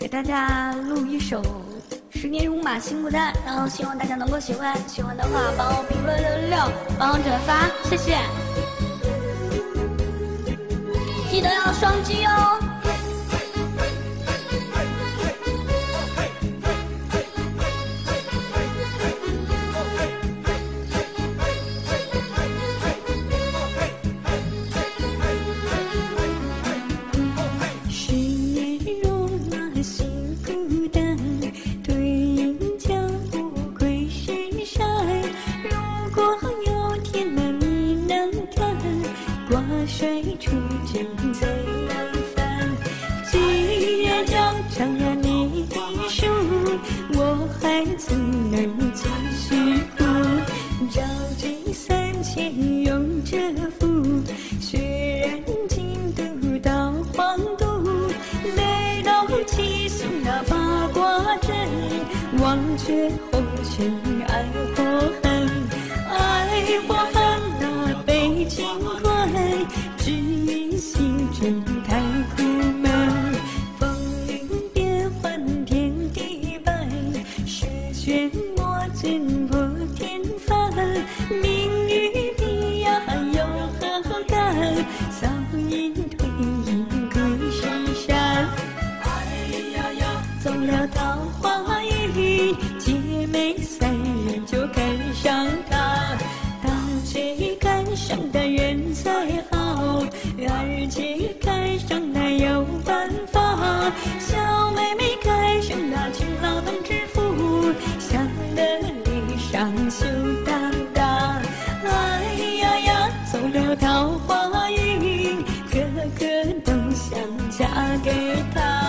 给大家录一首《十年戎马心不淡》，然后希望大家能够喜欢。喜欢的话，帮我评论六六，帮我转发，谢谢。记得要双击哦。水初见最难翻，既然将长呀你的书，我还怎能继续哭？朝君三千永折福，血染金都到黄都，泪到七星那八卦阵，忘却红尘只因心中太苦闷，风云变幻，天地白，诗卷墨尽破天翻，命与彼呀又何干？早已退隐归深山。哎呀呀，走了桃花运，姐妹三人就看上他，大姐赶上的人才好。二姐赶上那有办法，小妹妹赶上那勤劳能致富，想得脸上羞答答。哎呀呀，走了桃花运，个个都想嫁给他。